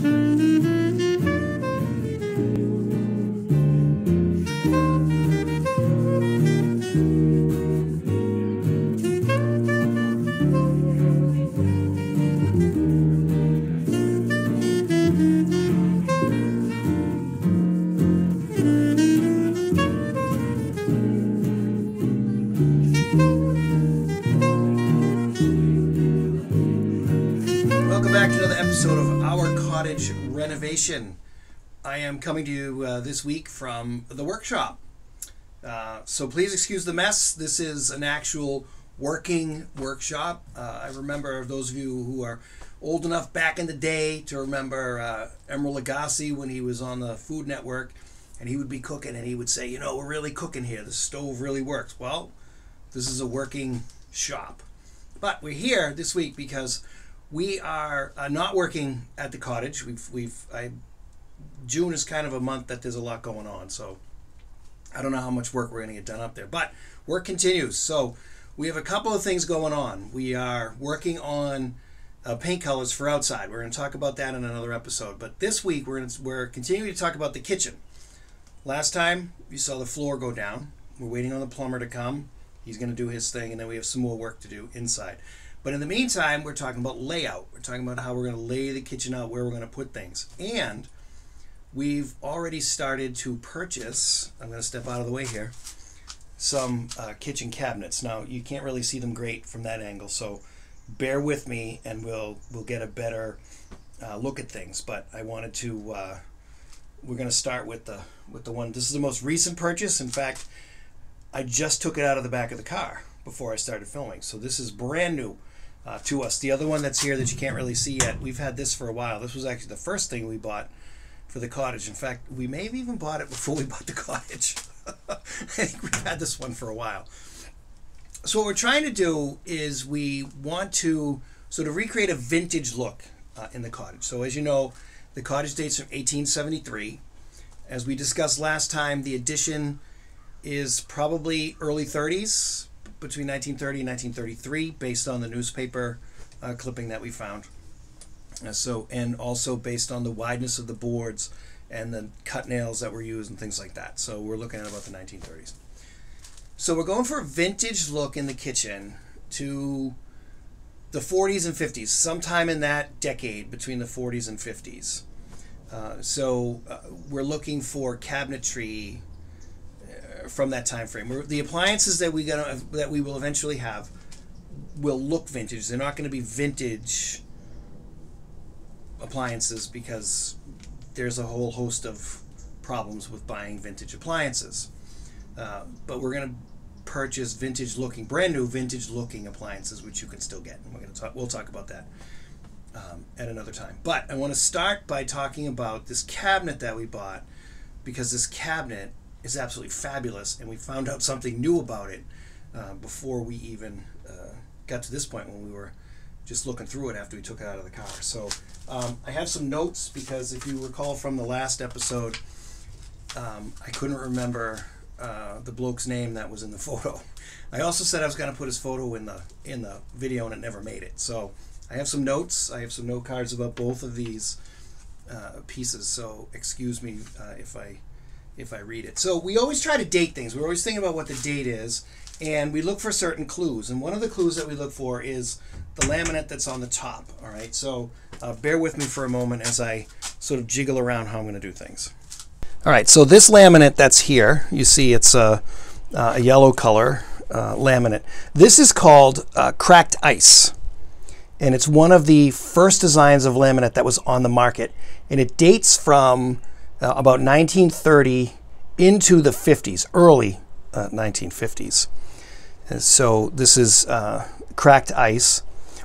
Música Renovation. I am coming to you uh, this week from the workshop. Uh, so please excuse the mess. This is an actual working workshop. Uh, I remember those of you who are old enough back in the day to remember uh, Emeril Lagasse when he was on the Food Network and he would be cooking and he would say, You know, we're really cooking here. The stove really works. Well, this is a working shop. But we're here this week because we are uh, not working at the cottage. We've we've I, June is kind of a month that there's a lot going on, so I don't know how much work we're going to get done up there. But work continues. So we have a couple of things going on. We are working on uh, paint colors for outside. We're going to talk about that in another episode. But this week we're gonna, we're continuing to talk about the kitchen. Last time you saw the floor go down. We're waiting on the plumber to come. He's going to do his thing, and then we have some more work to do inside. But in the meantime, we're talking about layout. We're talking about how we're going to lay the kitchen out, where we're going to put things. And we've already started to purchase, I'm going to step out of the way here, some uh, kitchen cabinets. Now, you can't really see them great from that angle, so bear with me and we'll, we'll get a better uh, look at things. But I wanted to, uh, we're going to start with the, with the one, this is the most recent purchase. In fact, I just took it out of the back of the car before I started filming. So this is brand new uh, to us. The other one that's here that you can't really see yet, we've had this for a while. This was actually the first thing we bought for the cottage. In fact, we may have even bought it before we bought the cottage. I think we've had this one for a while. So what we're trying to do is we want to sort of recreate a vintage look uh, in the cottage. So as you know, the cottage dates from 1873. As we discussed last time, the addition is probably early 30s, between 1930 and 1933, based on the newspaper uh, clipping that we found. Uh, so, and also based on the wideness of the boards and the cut nails that were used and things like that. So we're looking at about the 1930s. So we're going for a vintage look in the kitchen to the 40s and 50s, sometime in that decade between the 40s and 50s. Uh, so uh, we're looking for cabinetry from that time frame. We're, the appliances that we gonna that we will eventually have will look vintage. They're not going to be vintage appliances because there's a whole host of problems with buying vintage appliances. Uh, but we're going to purchase vintage looking, brand new vintage looking appliances, which you can still get. And we're going to talk. We'll talk about that um, at another time. But I want to start by talking about this cabinet that we bought because this cabinet is absolutely fabulous, and we found out something new about it uh, before we even uh, got to this point when we were just looking through it after we took it out of the car. So um, I have some notes because if you recall from the last episode, um, I couldn't remember uh, the bloke's name that was in the photo. I also said I was going to put his photo in the in the video, and it never made it. So I have some notes. I have some note cards about both of these uh, pieces. So excuse me uh, if I if I read it. So we always try to date things. We're always thinking about what the date is, and we look for certain clues. And one of the clues that we look for is the laminate that's on the top. All right. So uh, bear with me for a moment as I sort of jiggle around how I'm going to do things. All right. So this laminate that's here, you see, it's a, a yellow color uh, laminate. This is called uh, cracked ice and it's one of the first designs of laminate that was on the market, and it dates from uh, about 1930 into the 50s, early uh, 1950s. And so this is uh, cracked ice.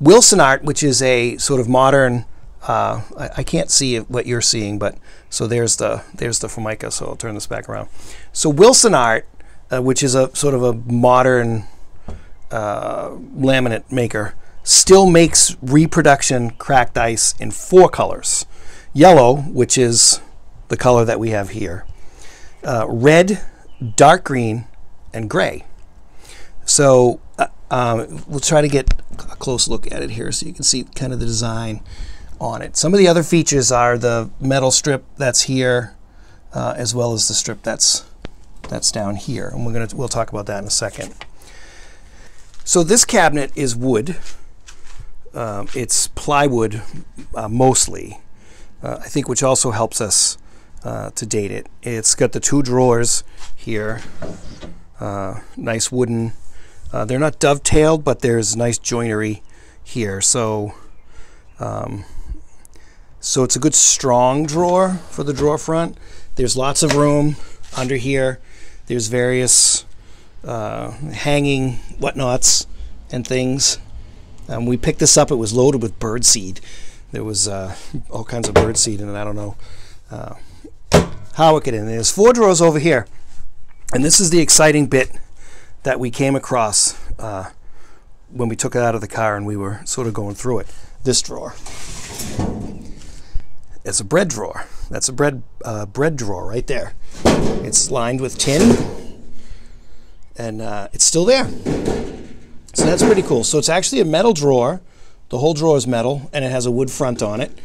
Wilsonart, which is a sort of modern. Uh, I, I, can't see what you're seeing, but so there's the there's the Formica. So I'll turn this back around. So Wilsonart, uh, which is a sort of a modern uh, laminate maker still makes reproduction cracked ice in four colors yellow, which is the color that we have here, uh, red, dark green, and gray. So uh, um, we'll try to get a close look at it here so you can see kind of the design. on it. Some of the other features are the metal strip that's here, uh, as well as the strip that's that's down here, and we're gonna we'll talk about that in a second. So this cabinet is wood. Um, it's plywood uh, mostly, uh, I think, which also helps us uh, to date it. It's got the two drawers here, uh, nice wooden. Uh, they're not dovetailed, but there's nice joinery here. So, um, so it's a good strong drawer for the drawer front. There's lots of room under here. There's various uh, hanging whatnots and things. Um, we picked this up. It was loaded with birdseed. There was uh, all kinds of bird seed in it. I don't know uh, how it got in. There's four drawers over here. And this is the exciting bit that we came across uh, when we took it out of the car and we were sort of going through it. This drawer. It's a bread drawer. That's a bread uh, bread drawer right there. It's lined with tin, and uh, it's still there. So that's pretty cool. So it's actually a metal drawer. The whole drawer is metal, and it has a wood front on it,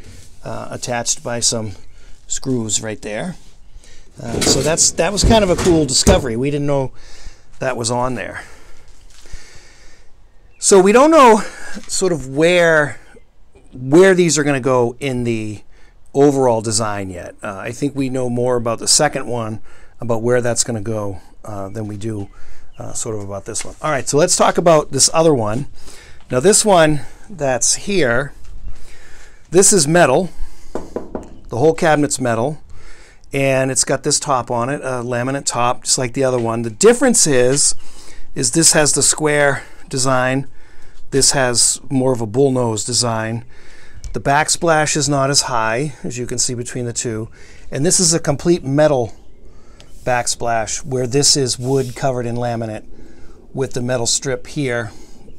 uh, attached by some screws right there. Uh, so that's that was kind of a cool discovery. We didn't know that was on there. So we don't know sort of where where these are going to go in the overall design yet. Uh, I think we know more about the second one, about where that's going to go, uh, than we do uh, sort of about this one. All right, so let's talk about this other one. Now, this one that's here, this is metal. The whole cabinet's metal, and it's got this top on it, a laminate top, just like the other one. The difference is, is this has the square design. This has more of a bullnose design. The backsplash is not as high, as you can see between the two. And this is a complete metal backsplash, where this is wood covered in laminate with the metal strip here.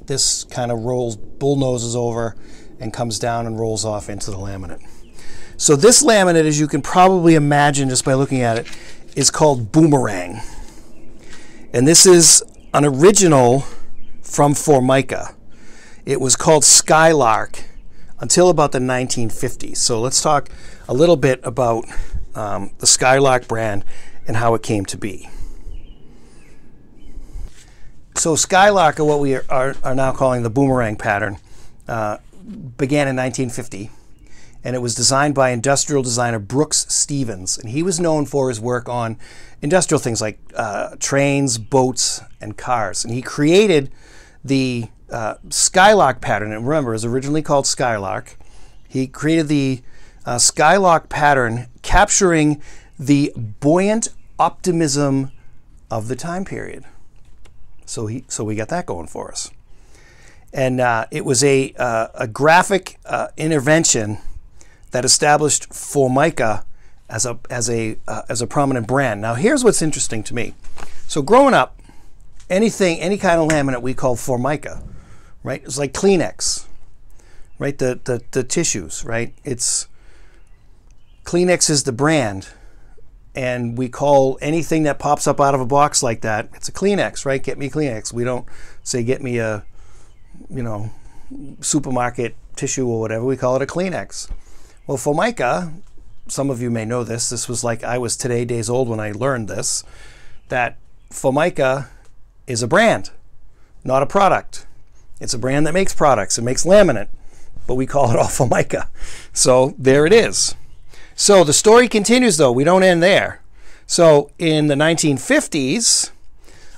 This kind of rolls, bullnoses over and comes down and rolls off into the laminate. So this laminate, as you can probably imagine just by looking at it, is called Boomerang. And this is an original from Formica. It was called Skylark until about the 1950s. So let's talk a little bit about um, the Skylark brand and how it came to be. So Skylark, or what we are, are, are now calling the boomerang pattern, uh, began in 1950 and it was designed by industrial designer Brooks Stevens. And he was known for his work on industrial things like uh, trains, boats, and cars. And he created the uh, Skylark pattern. And remember, it was originally called Skylark. He created the uh, Skylark pattern, capturing the buoyant optimism of the time period. So he, so we got that going for us. And uh, it was a, uh, a graphic uh, intervention that established Formica as a as a uh, as a prominent brand. Now, here's what's interesting to me. So, growing up, anything, any kind of laminate we call Formica, right? It's like Kleenex, right? The the the tissues, right? It's Kleenex is the brand, and we call anything that pops up out of a box like that, it's a Kleenex, right? Get me Kleenex. We don't say get me a, you know, supermarket tissue or whatever. We call it a Kleenex. Well, Formica, some of you may know this, this was like I was today days old when I learned this, that Formica is a brand, not a product. It's a brand that makes products, it makes laminate, but we call it all Formica. So there it is. So the story continues though, we don't end there. So in the 1950s,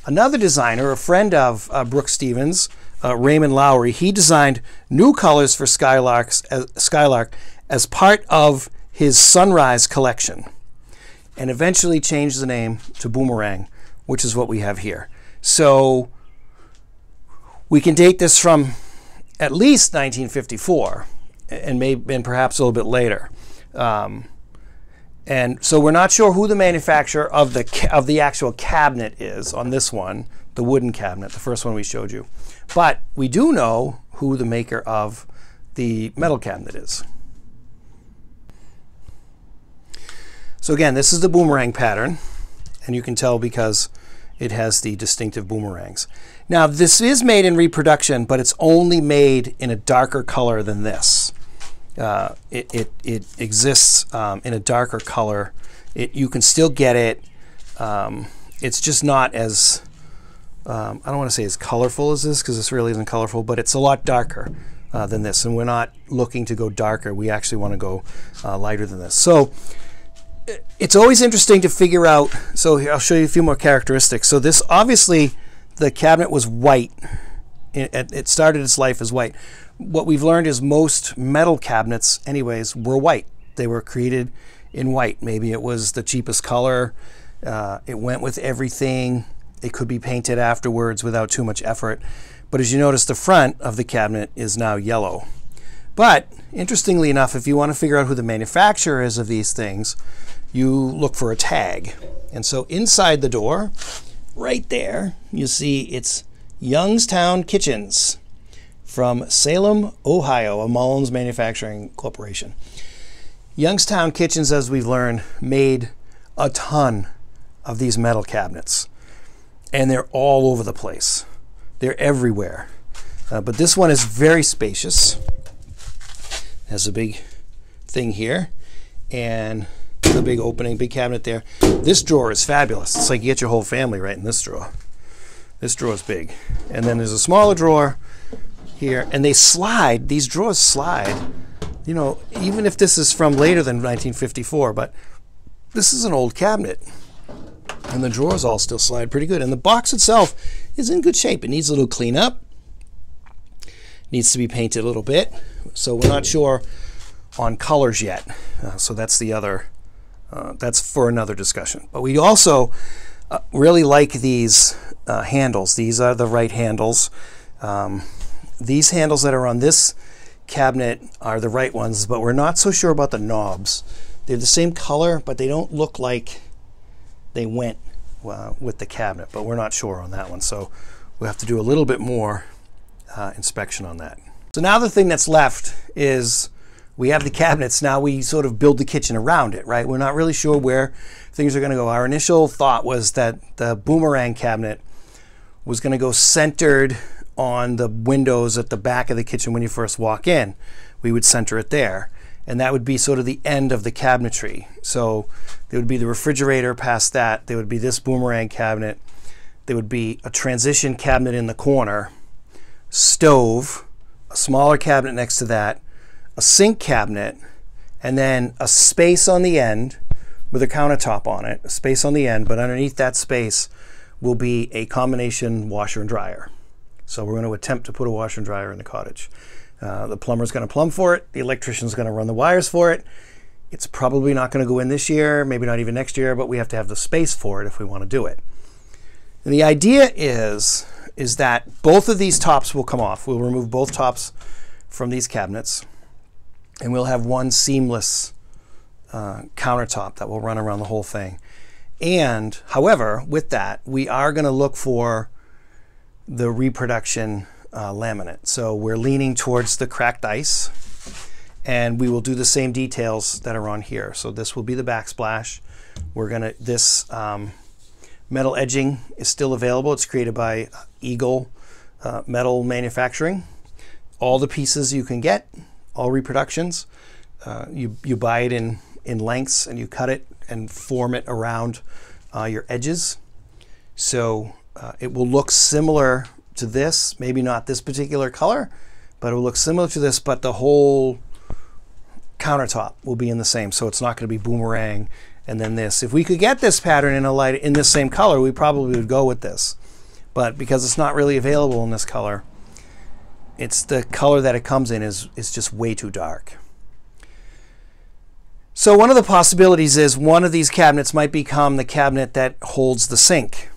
another designer, a friend of uh, Brooks Stevens, uh, Raymond Loewy, he designed new colors for Skylarks, uh, Skylark as part of his Sunrise collection and eventually changed the name to Boomerang, which is what we have here. So we can date this from at least 1954 and maybe and perhaps a little bit later. Um, and so we're not sure who the manufacturer of the of the actual cabinet is on this one, the wooden cabinet, the first one we showed you. But we do know who the maker of the metal cabinet is. So again, this is the boomerang pattern, and you can tell because it has the distinctive boomerangs. Now, this is made in reproduction, but it's only made in a darker color than this. uh, it, it, it exists um, in a darker color. It, you can still get it. Um, it's just not as, um, I don't want to say as colorful as this because this really isn't colorful, but it's a lot darker uh, than this. And we're not looking to go darker. We actually want to go uh, lighter than this. So it's always interesting to figure out. So here, I'll show you a few more characteristics. So this obviously, the cabinet was white. It, it started its life as white what we've learned is most metal cabinets, anyways, were white. They were created in white. Maybe it was the cheapest color. Uh, it went with everything. It could be painted afterwards without too much effort. But as you notice, the front of the cabinet is now yellow. But interestingly enough, if you want to figure out who the manufacturer is of these things, you look for a tag. And so inside the door, right there, you see it's Youngstown Kitchens from Salem, Ohio, a Mullins Manufacturing Corporation. Youngstown Kitchens, as we've learned, made a ton of these metal cabinets, and they're all over the place. They're everywhere. Uh, but this one is very spacious. Has a big thing here, and a big opening, big cabinet there. This drawer is fabulous. It's like you get your whole family right in this drawer. This drawer is big. And then there's a smaller drawer here, and they slide. These drawers slide. You know, even if this is from later than 1954, but this is an old cabinet. And the drawers all still slide pretty good. And the box itself is in good shape. It needs a little cleanup. Needs to be painted a little bit. So we're not sure on colors yet. Uh, so that's the other, uh, that's for another discussion. But we also uh, really like these uh, handles. These are the right handles. Um, these handles that are on this cabinet are the right ones, but we're not so sure about the knobs. They're the same color, but they don't look like they went uh, with the cabinet, but we're not sure on that one. So we have to do a little bit more uh, inspection on that. So now the thing that's left is we have the cabinets. Now we sort of build the kitchen around it, right? We're not really sure where things are going to go. Our initial thought was that the boomerang cabinet was going to go centered on the windows at the back of the kitchen when you first walk in. We would center it there. And that would be sort of the end of the cabinetry. So there would be the refrigerator past that. There would be this boomerang cabinet. There would be a transition cabinet in the corner, stove, a smaller cabinet next to that, a sink cabinet, and then a space on the end with a countertop on it, a space on the end, but underneath that space will be a combination washer and dryer. So we're going to attempt to put a washer and dryer in the cottage. Uh, the plumber's going to plumb for it. The electrician's going to run the wires for it. It's probably not going to go in this year, maybe not even next year, but we have to have the space for it if we want to do it. And the idea is, is that both of these tops will come off. We'll remove both tops from these cabinets, and we'll have one seamless uh, countertop that will run around the whole thing. And, however, with that, we are going to look for the reproduction uh, laminate. So we're leaning towards the cracked ice and we will do the same details that are on here. So this will be the backsplash. We're gonna, this um, metal edging is still available. It's created by Eagle uh, Metal Manufacturing. All the pieces you can get, all reproductions. Uh, you, you buy it in, in lengths and you cut it and form it around uh, your edges. So uh, it will look similar to this, maybe not this particular color, but it will look similar to this, but the whole countertop will be in the same. So it's not going to be boomerang and then this. If we could get this pattern in a light in this same color, we probably would go with this. But because it's not really available in this color, it's the color that it comes in is, is just way too dark. So one of the possibilities is one of these cabinets might become the cabinet that holds the sink.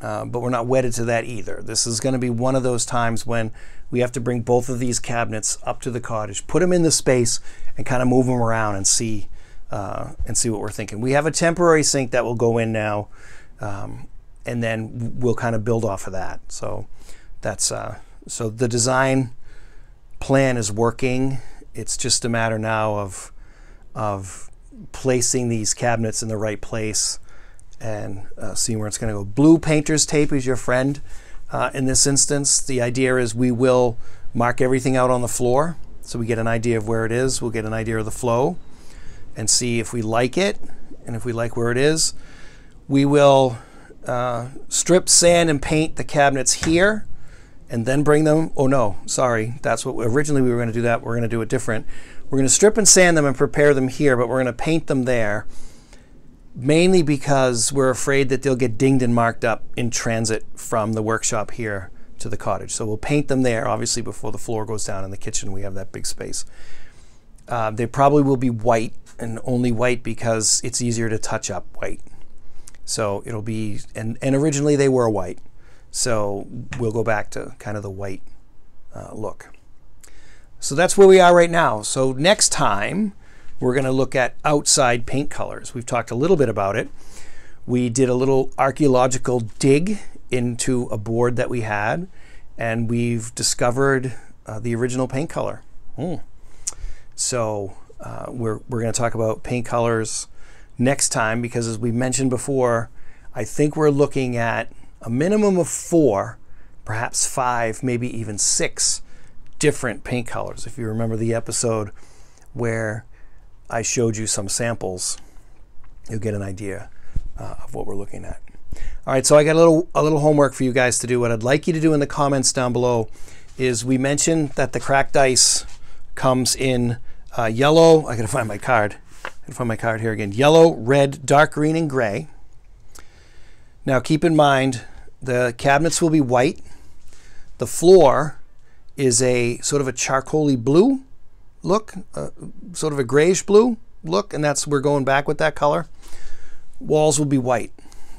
Uh, but we're not wedded to that either. This is going to be one of those times when we have to bring both of these cabinets up to the cottage, put them in the space, and kind of move them around and see uh, and see what we're thinking. We have a temporary sink that will go in now, um, and then we'll kind of build off of that. So that's uh, so the design plan is working. It's just a matter now of of placing these cabinets in the right place and uh, seeing where it's going to go. Blue painter's tape is your friend uh, in this instance. The idea is we will mark everything out on the floor. so we get an idea of where it is. We'll get an idea of the flow and see if we like it. And if we like where it is, we will uh, strip, sand, and paint the cabinets here and then bring them. Oh no, sorry. That's what originally we were going to do that. We're going to do it different. We're going to strip and sand them and prepare them here, but we're going to paint them there mainly because we're afraid that they'll get dinged and marked up in transit from the workshop here to the cottage. So we'll paint them there, obviously, before the floor goes down in the kitchen. We have that big space. Uh, they probably will be white and only white because it's easier to touch up white. So it'll be, and, and originally they were white. So we'll go back to kind of the white uh, look. So that's where we are right now. So next time, we're going to look at outside paint colors. We've talked a little bit about it. We did a little archaeological dig into a board that we had, and we've discovered uh, the original paint color. Mm. So uh, we're, we're going to talk about paint colors next time because, as we mentioned before, I think we're looking at a minimum of four, perhaps five, maybe even six different paint colors. If you remember the episode where I showed you some samples, you'll get an idea uh, of what we're looking at. All right, so I got a little a little homework for you guys to do. What I'd like you to do in the comments down below is we mentioned that the cracked ice comes in uh, yellow. I gotta find my card. I gotta find my card here again. Yellow, red, dark green, and gray. Now keep in mind the cabinets will be white. The floor is a sort of a charcoaly blue look, uh, sort of a grayish blue look, and that's we're going back with that color. Walls will be white.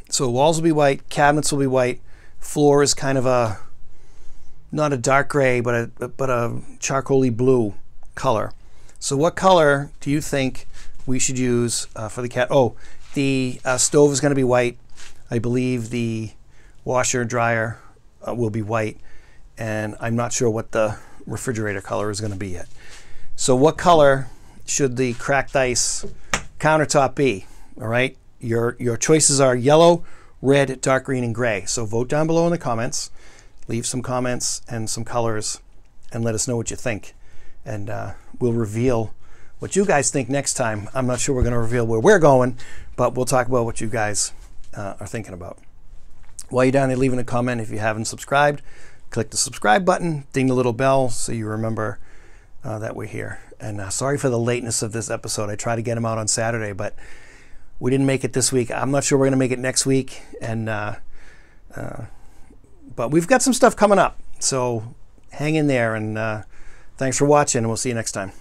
So walls will be white, cabinets will be white, floor is kind of a not a dark gray, but a but a charcoaly blue color. So what color do you think we should use uh, for the cat? Oh, the uh, stove is going to be white. I believe the washer dryer uh, will be white, and I'm not sure what the refrigerator color is going to be yet. So what color should the cracked ice countertop be? All right, your, your choices are yellow, red, dark green, and gray. So vote down below in the comments. Leave some comments and some colors and let us know what you think. And uh, we'll reveal what you guys think next time. I'm not sure we're going to reveal where we're going, but we'll talk about what you guys uh, are thinking about. While you're down there leaving a comment, if you haven't subscribed, click the subscribe button, ding the little bell so you remember uh, that we're here. And uh, sorry for the lateness of this episode. I tried to get them out on Saturday, but we didn't make it this week. I'm not sure we're going to make it next week. And uh, uh, but we've got some stuff coming up, so hang in there. And uh, thanks for watching, and we'll see you next time.